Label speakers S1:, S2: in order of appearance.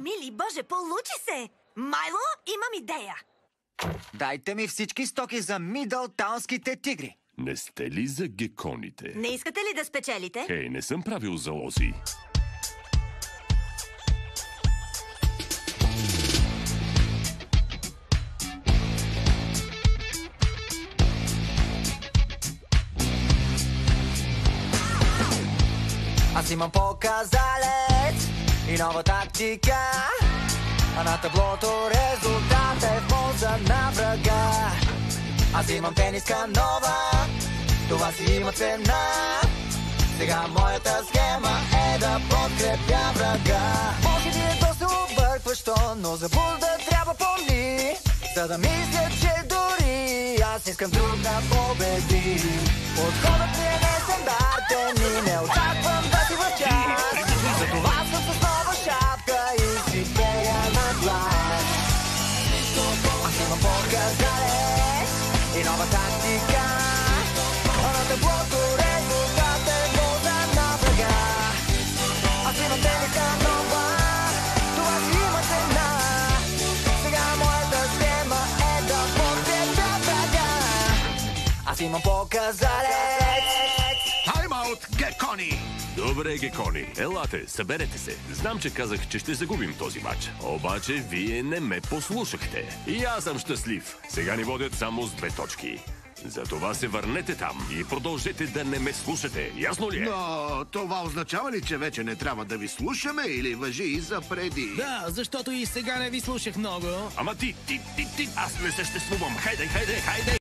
S1: мили боже, получи се! Майло, имам идея!
S2: Дайте ми всички стоки за Мидълтаунските тигри.
S3: Не сте ли за геконите?
S1: Не искате ли да спечелите?
S3: Хей, не съм правил залози.
S2: Аз имам показалец и нова тактика. А на таблото резултат е в полза на врага. Аз имам тениска нова, това си има цена. Сега моята схема е да подкрепя врага. Може би е доста объркващо, но за да трябва помни. За да мисля, че дори аз искам друг да победи. Подходът ми е нестандартен показалец и нова тактика. А на таблото резултат е полза на врага. Аз имам тениска нова, това си има цена. Сега моята схема е да подкрепя врага. Аз имам
S4: Тайм-аут, гекони!
S3: Добре, гекони, елате, съберете се. Знам, че казах, че ще загубим този матч. Обаче, вие не ме послушахте. И аз съм щастлив. Сега ни водят само с две точки. Затова се върнете там и продължете да не ме слушате. Ясно ли е?
S4: Но това означава ли, че вече не трябва да ви слушаме или въжи и за преди?
S5: Да, защото и сега не ви слушах много.
S3: Ама ти, ти, ти, ти, аз не съществувам. Хайде, хайде, хайде!